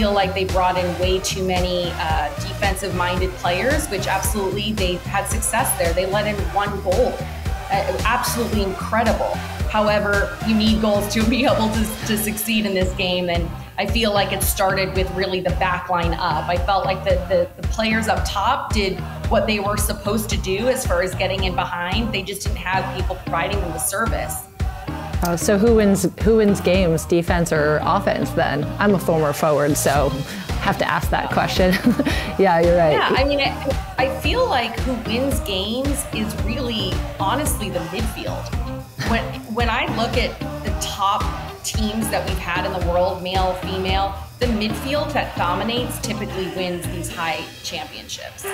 feel like they brought in way too many uh, defensive minded players, which absolutely they had success there. They let in one goal. Uh, absolutely incredible. However, you need goals to be able to, to succeed in this game. And I feel like it started with really the back line up. I felt like the, the, the, players up top did what they were supposed to do as far as getting in behind. They just didn't have people providing them the service. Oh, so who wins who wins games, defense or offense then? I'm a former forward, so have to ask that question. yeah, you're right. Yeah, I mean, I, I feel like who wins games is really honestly the midfield. When when I look at the top teams that we've had in the world, male, female, the midfield that dominates typically wins these high championships.